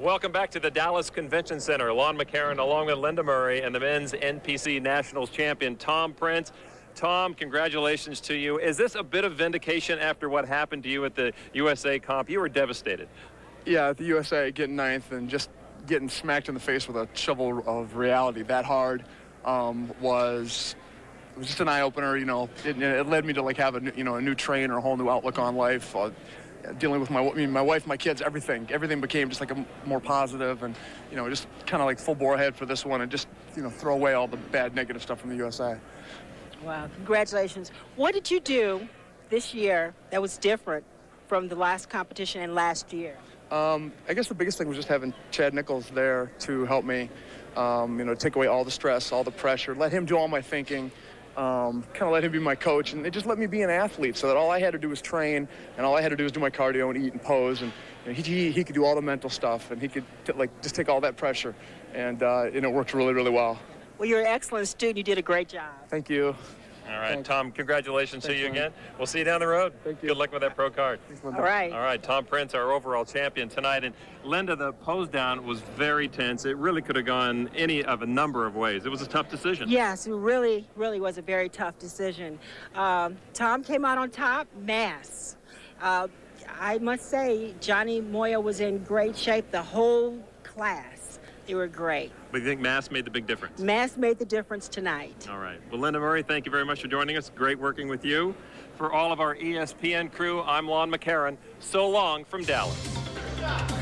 Welcome back to the Dallas Convention Center. Lon McEachern along with Linda Murray and the men's NPC Nationals champion Tom Prince. Tom, congratulations to you. Is this a bit of vindication after what happened to you at the USA comp? You were devastated. Yeah, at the USA getting ninth and just getting smacked in the face with a shovel of reality that hard um, was was just an eye opener. You know, it, it, led me to like have a you know a new train or a whole new outlook on life. Uh, dealing with my I mean, my wife, my kids, everything. Everything became just like a more positive and you know just kind of like full bore ahead for this one and just you know throw away all the bad negative stuff from the USA. Wow, congratulations. What did you do this year that was different from the last competition and last year? Um, I guess the biggest thing was just having Chad Nicholls there to help me, um, you know, take away all the stress, all the pressure, let him do all my thinking, um, kind of let him be my coach, and it just let me be an athlete so that all I had to do was train, and all I had to do was do my cardio and eat and pose, and you know, he, he, he, could do all the mental stuff, and he could like just take all that pressure, and, uh, and it worked really, really well. Well, you're an excellent student. You did a great job. Thank you. All right, Thanks. Tom, congratulations Thanks, to you again. We'll see you down the road. Thank you. Good luck with that pro card. All right. All right, Tom Prince, our overall champion tonight. And Linda, the pose down was very tense. It really could have gone any of a number of ways. It was a tough decision. Yes, it really, really was a very tough decision. Um, Tom came out on top, mass. Uh, I must say, Johnny Moya was in great shape the whole class. They were great. But you think mass made the big difference? Mass made the difference tonight. All right. Well, Linda Murray, thank you very much for joining us. Great working with you. For all of our ESPN crew, I'm Lon McEachern. So long from Dallas.